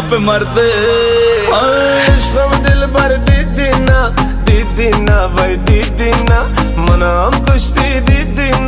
पे मरते। दिल भर दीदी ना दीदी ना भाई दीदी ना।